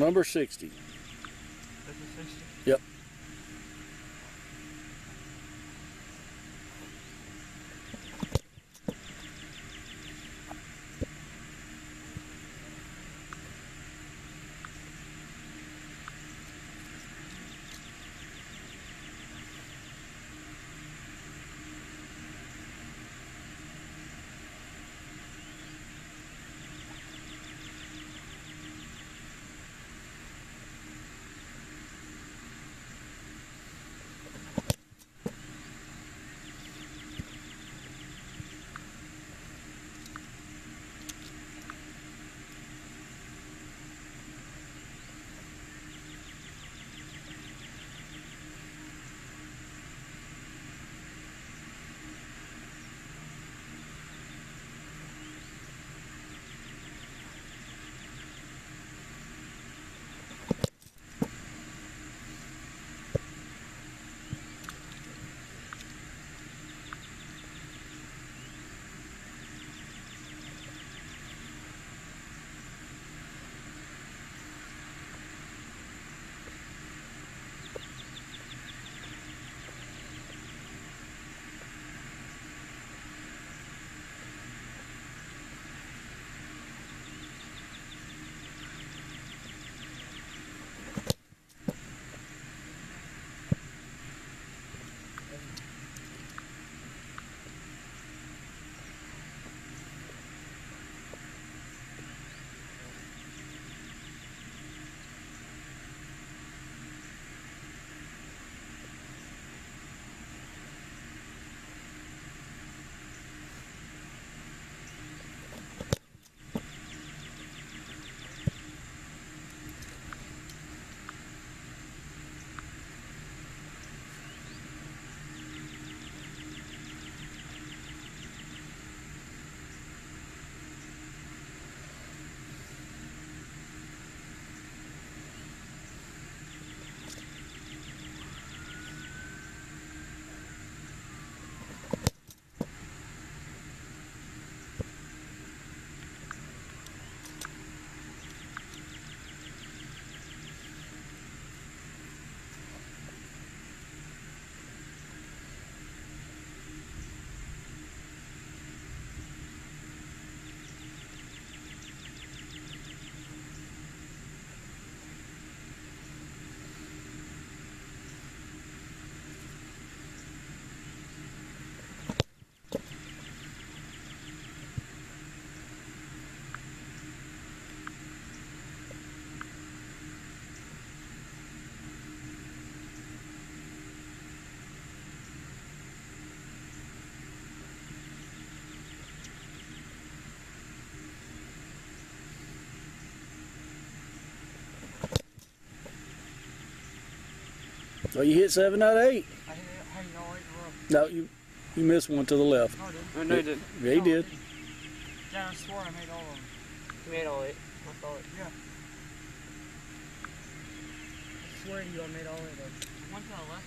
Number 60. This is 60. Yep. Well, you hit seven out of eight. I hit it. Hey, no, eight in a row. No, you you missed one to the left. No, I didn't. No, you didn't. Yeah, he did. Yeah, I swore I made all of them. You made all eight. I thought. Yeah. I swear to you, I made all eight of them. One to the left